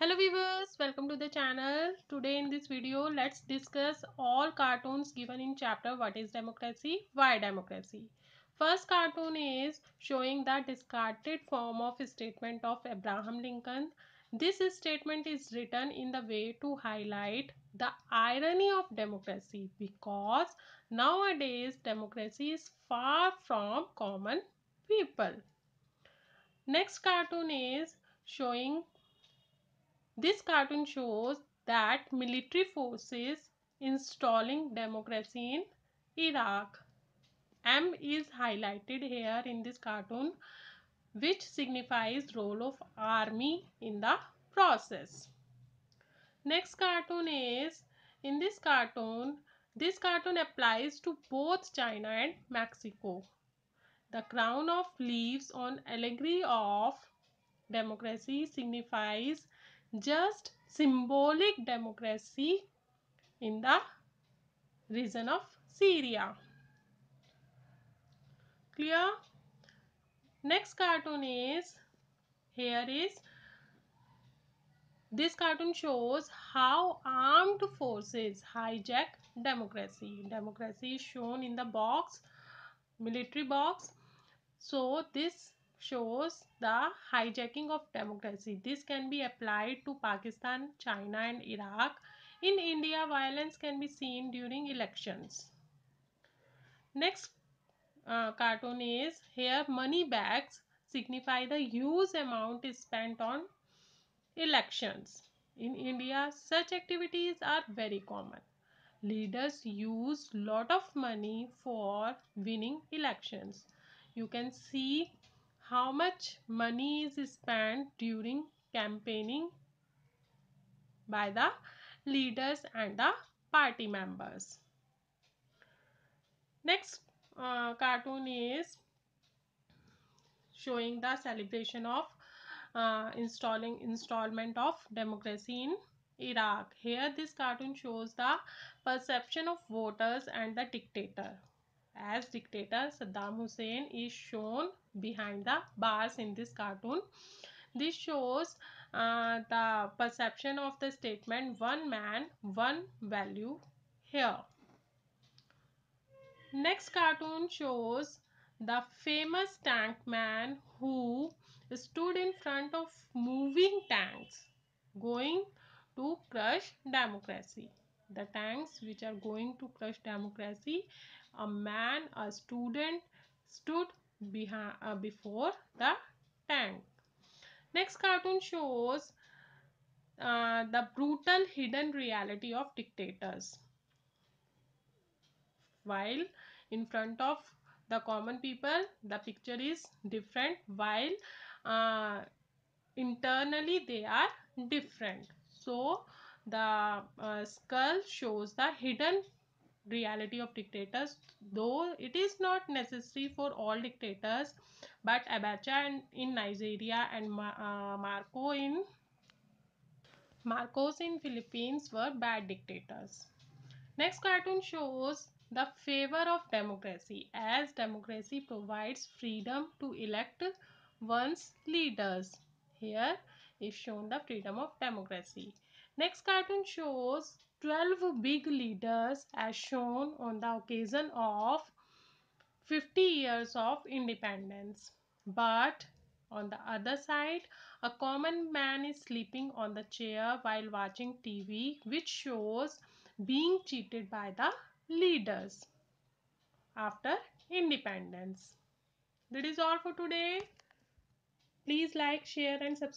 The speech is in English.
Hello viewers, welcome to the channel. Today in this video, let's discuss all cartoons given in chapter What is Democracy? Why Democracy? First cartoon is showing the discarded form of statement of Abraham Lincoln. This statement is written in the way to highlight the irony of democracy because nowadays democracy is far from common people. Next cartoon is showing this cartoon shows that military forces installing democracy in Iraq. M is highlighted here in this cartoon which signifies role of army in the process. Next cartoon is in this cartoon this cartoon applies to both China and Mexico. The crown of leaves on allegory of democracy signifies just symbolic democracy in the region of Syria. Clear? Next cartoon is here is this cartoon shows how armed forces hijack democracy. Democracy is shown in the box, military box. So this shows the hijacking of democracy. This can be applied to Pakistan, China and Iraq. In India, violence can be seen during elections. Next uh, cartoon is here money bags signify the huge amount is spent on elections. In India, such activities are very common. Leaders use lot of money for winning elections. You can see how much money is spent during campaigning by the leaders and the party members. Next uh, cartoon is showing the celebration of uh, installing installment of democracy in Iraq. Here this cartoon shows the perception of voters and the dictator as dictator Saddam Hussein is shown behind the bars in this cartoon. This shows uh, the perception of the statement one man, one value here. Next cartoon shows the famous tank man who stood in front of moving tanks going to crush democracy. The tanks which are going to crush democracy a man, a student stood behind, uh, before the tank. Next cartoon shows uh, the brutal hidden reality of dictators. While in front of the common people, the picture is different while uh, internally they are different. So, the uh, skull shows the hidden reality of dictators though it is not necessary for all dictators but abacha in nigeria and uh, marco in marcos in philippines were bad dictators. Next cartoon shows the favor of democracy as democracy provides freedom to elect one's leaders. Here is shown the freedom of democracy next cartoon shows 12 big leaders as shown on the occasion of 50 years of independence. But on the other side, a common man is sleeping on the chair while watching TV, which shows being cheated by the leaders after independence. That is all for today. Please like, share and subscribe.